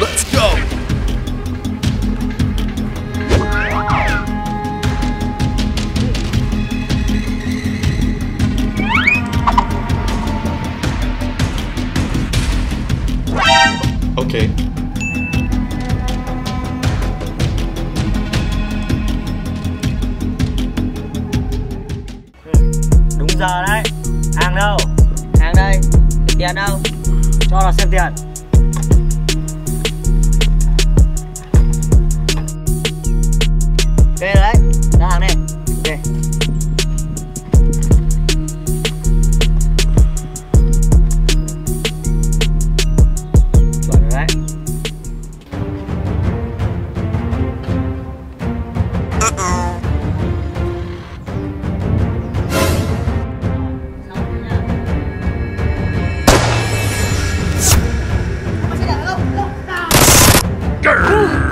Let's go! Okay. Giờ đấy. Hàng đâu? Hàng đây, tiền đâu? Cho là xem tiền. Đuổi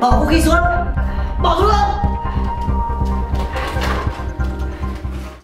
bỏ vũ khí xuống. Bỏ xuống.